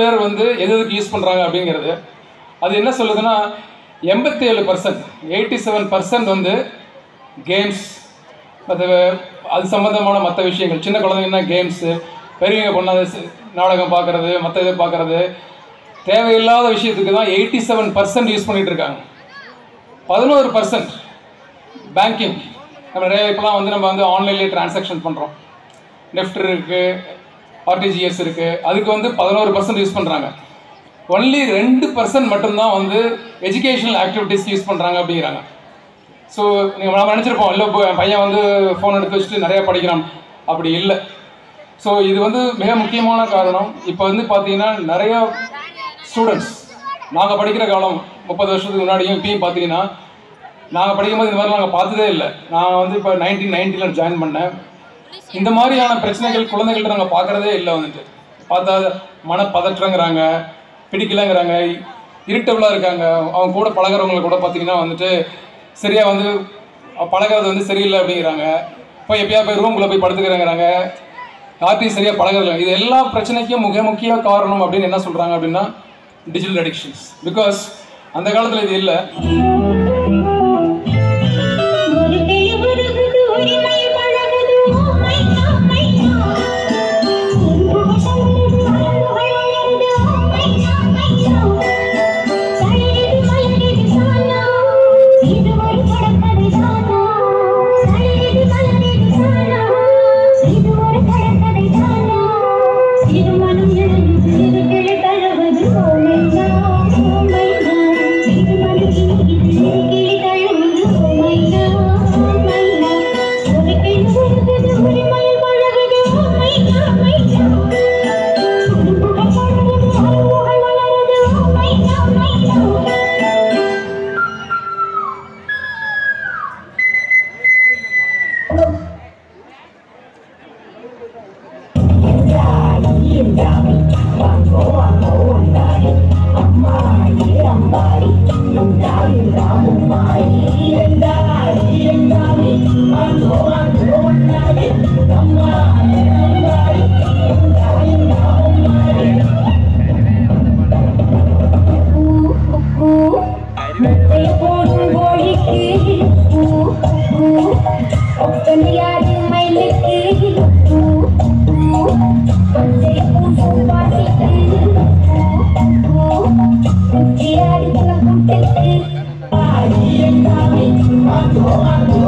பேர் வந்து எது எதுக்கு யூஸ் பண்ணுறாங்க அப்படிங்கிறது. அது என்ன சொல்லுதுன்னா எண்பத்தி ஏழு பர்சன்ட் எயிட்டி செவன் பர்சன்ட் வந்து கேம்ஸ் அது அது சம்மந்தமான மற்ற விஷயங்கள். சின்ன குழந்தைங்கன்னா கேம்ஸு பெரியவங்க பண்ணாத நாடகம் பார்க்குறது மற்ற இதை பார்க்குறது தேவையில்லாத விஷயத்துக்கு தான் எயிட்டி செவன் பர்சன்ட் யூஸ் பண்ணிகிட்டு இருக்காங்க. பதினோரு பர்சன்ட் பேங்கிங் நம்ம நிறைய இப்போலாம் வந்து நம்ம வந்து ஆன்லைன்லேயே டிரான்சாக்ஷன் பண்ணுறோம் நெஃப்ட் இருக்குது ஆர்டிஜிஎஸ் இருக்குது அதுக்கு வந்து பதினோரு பர்சன்ட் யூஸ் பண்ணுறாங்க ஒன்லி ரெண்டு பர்சன்ட் மட்டும்தான் வந்து எஜுகேஷனல் ஆக்டிவிட்டீஸ் யூஸ் பண்ணுறாங்க அப்படிங்கிறாங்க. ஸோ நீங்கள் நம்ம நினச்சிருப்போம் இல்லை என் பையன் வந்து ஃபோன் எடுத்து வச்சுட்டு நிறையா படிக்கிறான். அப்படி இல்லை. ஸோ இது வந்து மிக முக்கியமான காரணம். இப்போ வந்து பார்த்தீங்கன்னா நிறையா ஸ்டூடெண்ட்ஸ் நாங்கள் படிக்கிற காலம் முப்பது வருஷத்துக்கு முன்னாடியும் இப்பயும் பார்த்தீங்கன்னா நாங்கள் படிக்கும்போது இந்த மாதிரி நாங்கள் பார்த்ததே இல்லை. நான் வந்து இப்போ நைன்டீன் நைன்ட்டியில் ஜாயின் பண்ணேன். இந்த மாதிரியான பிரச்சனைகள் குழந்தைகள்ட்ட நாங்கள் பார்க்குறதே இல்லை வந்துட்டு. பார்த்தா மனப்பதற்றங்கிறாங்க பிடிக்கலங்கிறாங்க இருட்டபிளாக இருக்காங்க. அவங்க கூட பழகிறவங்களை கூட பார்த்தீங்கன்னா வந்துட்டு சரியாக வந்து பழகுறது வந்து சரியில்லை அப்படிங்கிறாங்க. போய் எப்பயா போய் ரூம்குள்ளே போய் படுத்துக்கிறேங்கிறாங்க. யார்ட்டையும் சரியாக பழகுறதில்ல. இது எல்லா பிரச்சனைக்கும் மிக முக்கிய காரணம் அப்படின்னு என்ன சொல்கிறாங்க அப்படின்னா டிஜிட்டல் அடிக்ஷன்ஸ் பிகாஸ் அந்த காலத்தில் இது இல்லை. I'm Oh,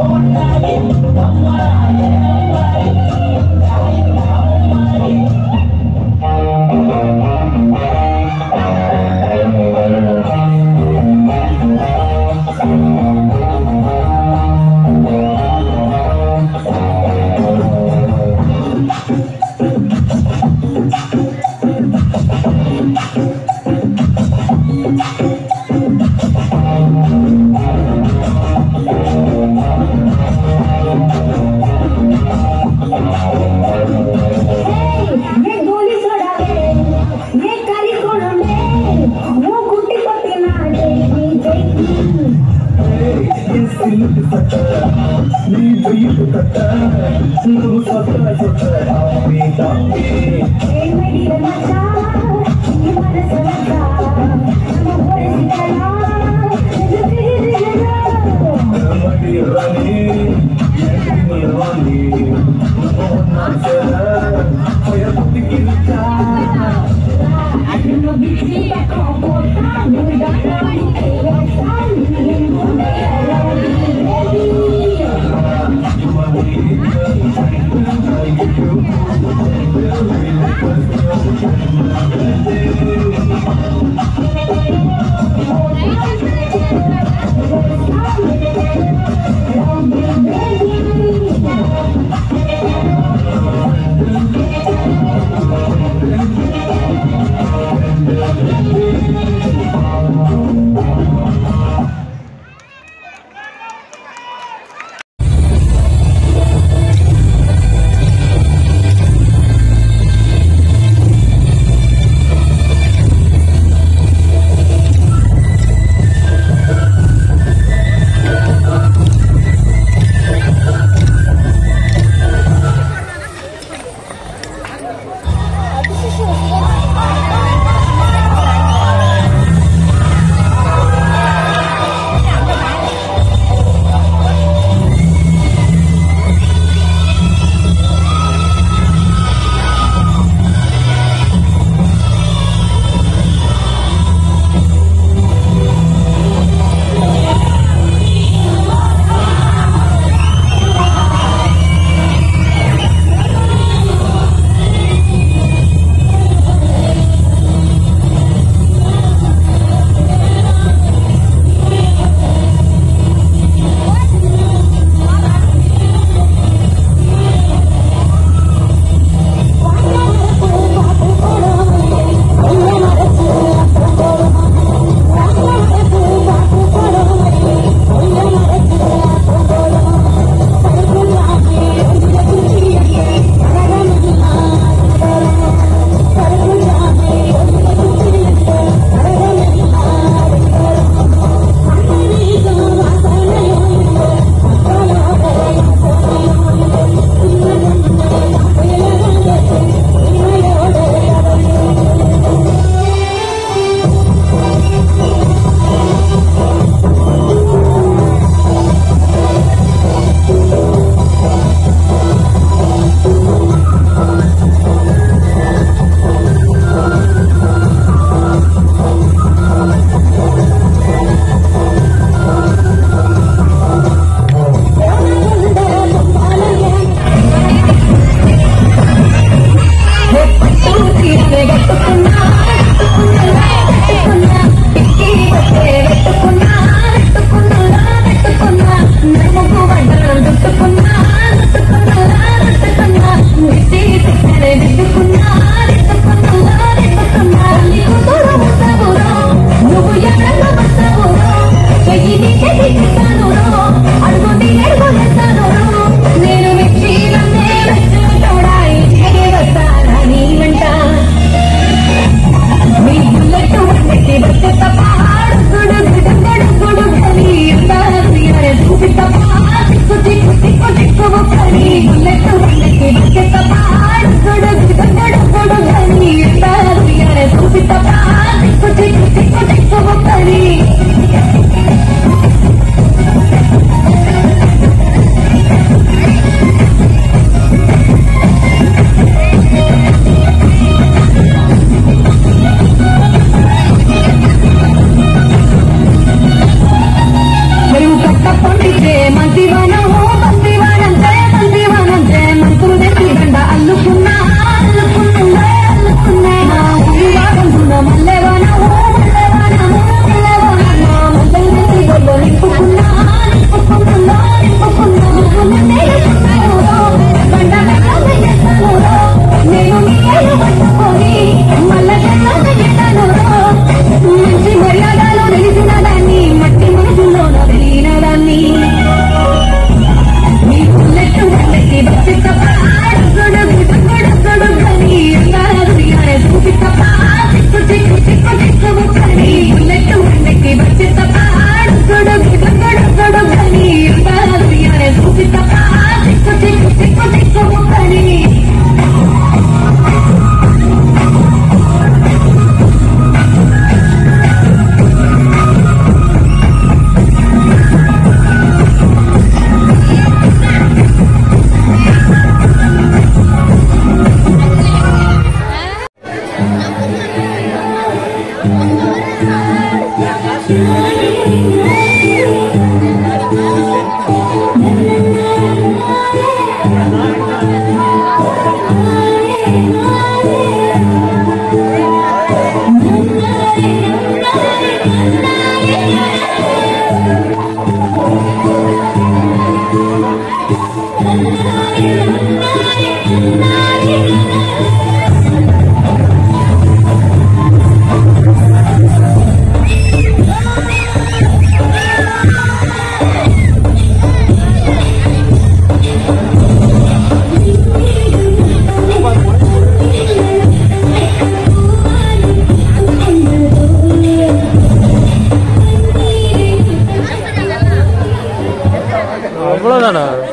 না না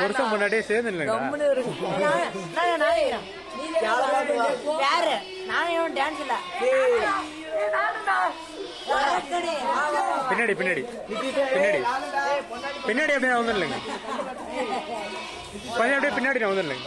வருஷம் முன்னாடியே சேர்ந்து யாரு? நானும் டான்ஸ் இல்ல வரக்கடே. பின்னாடி பின்னாடி. பின்னாடி. பின்னாடி அப்படியே வந்துடலைங்க கொஞ்சம் அப்படியே பின்னாடி நான் வந்துடலைங்க